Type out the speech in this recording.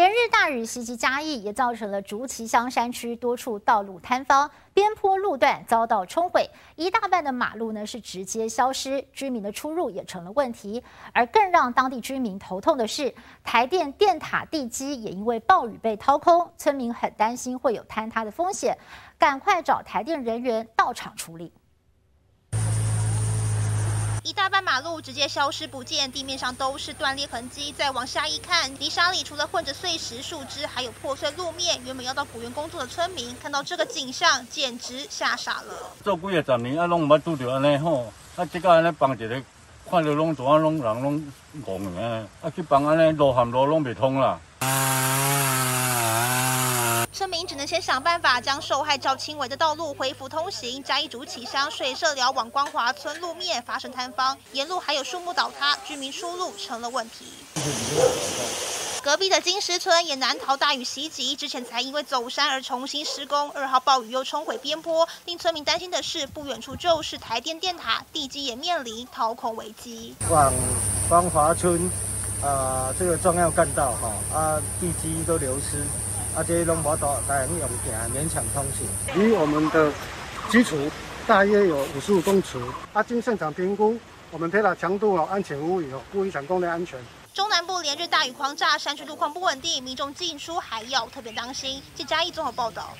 连日大雨袭击嘉义，也造成了竹崎乡山区多处道路坍方，边坡路段遭到冲毁，一大半的马路呢是直接消失，居民的出入也成了问题。而更让当地居民头痛的是，台电电塔地基也因为暴雨被掏空，村民很担心会有坍塌的风险，赶快找台电人员到场处理。一大半马路直接消失不见，地面上都是断裂痕迹。再往下一看，泥沙里除了混着碎石、树枝，还有破碎路面。原本要到古园工作的村民看到这个景象，简直吓傻了。做几个十年啊，拢毋捌拄着安尼吼，啊，即个安尼放一个，看着拢怎啊，拢人拢戆个，啊，去放安尼路含路拢未通啦。村民只能先想办法将受害较轻微的道路恢复通行。嘉义竹崎乡水社寮往光华村路面发生坍方，沿路还有树木倒塌，居民出路成了问题。隔壁的金石村也难逃大雨袭击，之前才因为走山而重新施工，二号暴雨又冲毁边坡，令村民担心的是，不远处就是台电电塔，地基也面临掏空危机。往光华村，啊，这个重要干道哈，啊，地基都流失。啊，这拢无多，但你用行，勉强通行。离我们的基础大约有五十五公尺。啊，经现场评估，我们配了强度哦，安全无虞哦，不影响工人安全。中南部连日大雨狂炸，山区路况不稳定，民众进出还要特别当心。记嘉义综合报道。